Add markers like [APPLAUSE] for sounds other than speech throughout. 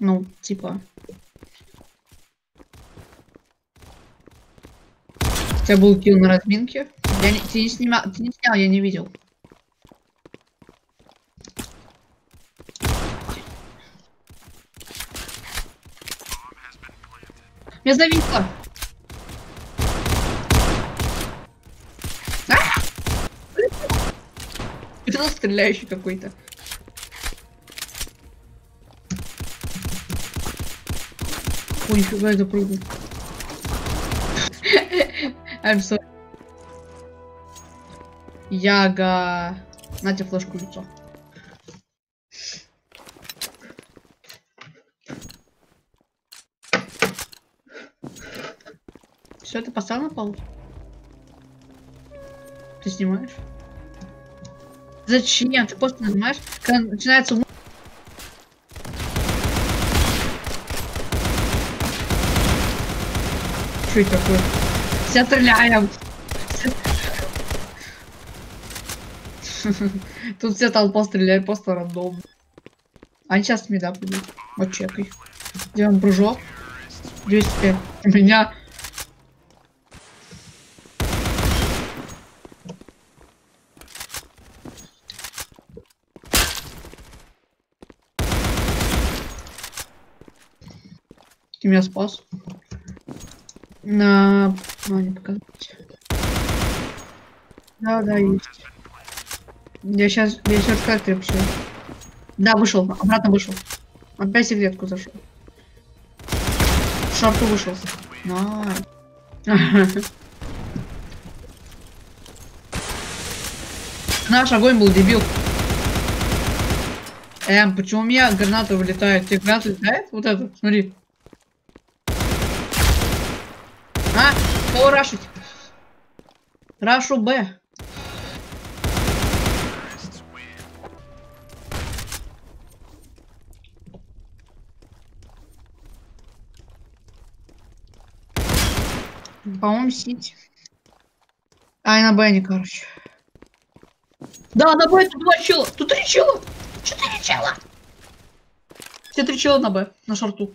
Ну, типа. У тебя был килл на разминке? Я не, ты не снимал, ты не снял, я не видел. Меня зависло. А! Это стреляющий какой-то. Ой, нифига я запрыгнул. I'm sorry. Яга. На тебе флешку лицо. Все, ты поставил на пол? Ты снимаешь? Зачем? Ты просто нажимаешь, когда начинается это такое? Все стреляем. Тут вся толпа стреляет просто рандом. Они сейчас меда придут. Вот чекай. Делаем прыжок. 200. У меня Ты меня спас. На... Не показать. Да, да, есть. Я сейчас, я сейчас вообще. Да, вышел, обратно вышел. Опять в зашел. В шарту вышел. Найс. [LAUGHS] Наш огонь был дебил. Эм, почему у меня граната вылетает? Тебе граната летает? Вот это, смотри. А, кого рашить? Рашу Б. По-моему, Сити. А, на Б не, короче. Да, на Б тут два чела. Тут три чела. Четыре чела. Все три чела на Б, на шарту.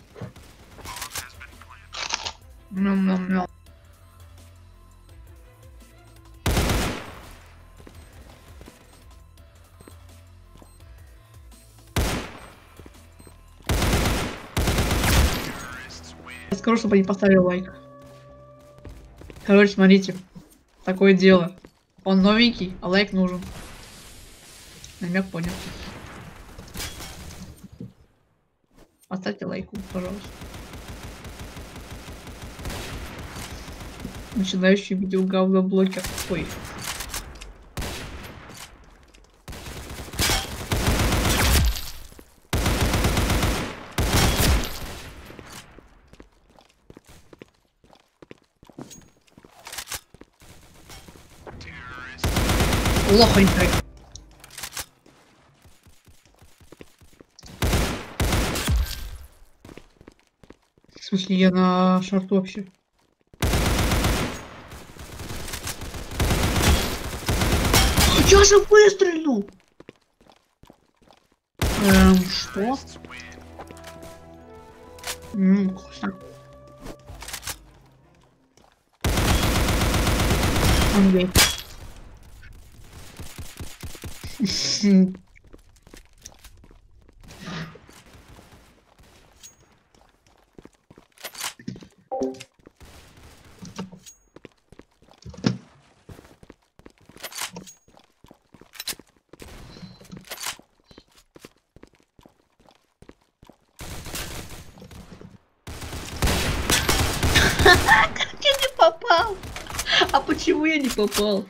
Ням-ням-ням. Скажу, чтобы они поставили лайк. Короче, смотрите. Такое дело. Он новенький, а лайк нужен. Намек понял. Поставьте лайку, пожалуйста. Начинающий видео говноблогер. Ой. Лохонько. В смысле, я на шарту вообще. Я же выстрелил! Эм, что? Ммм, вкусно. Он гей. Как я не попал? А почему я не попал?